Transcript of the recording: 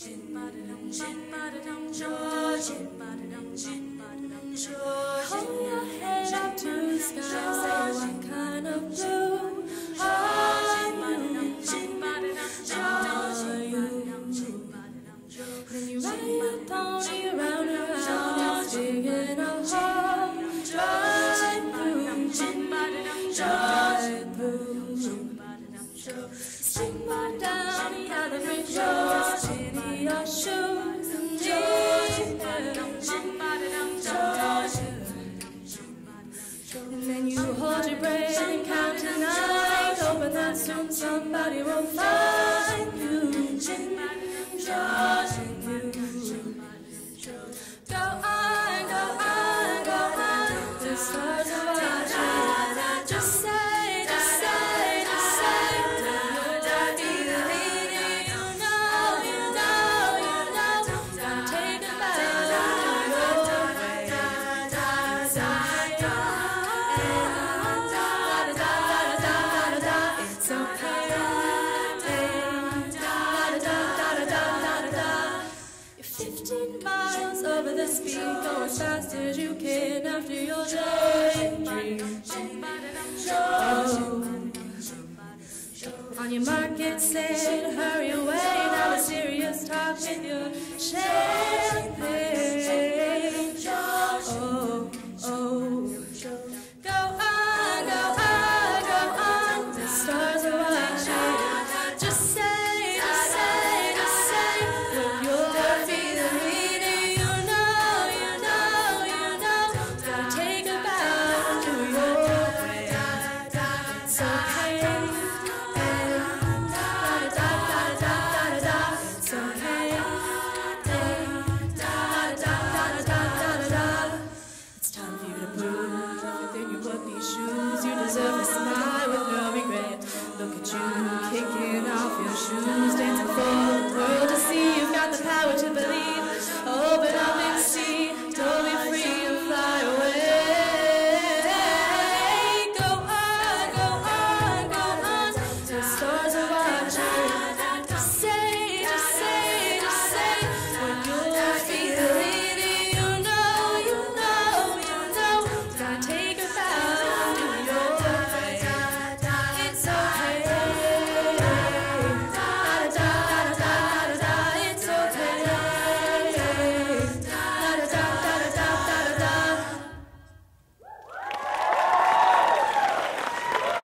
Hold to the sky, what kind of blue are you? Are? When you ride your pony around and around, digging a hole right through, right through. Sing my And then you hold your breath and count to nine, hoping that soon somebody will find you. The speed, go as fast as you can after your daydream. Oh. On your mark, get set, hurry away. Now a serious talk with your champagne.